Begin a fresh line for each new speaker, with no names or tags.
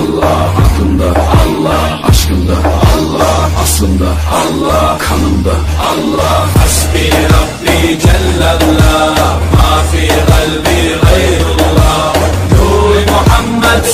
Allah Aklımda Allah Aşkımda Allah Aslımda Allah Kanımda Allah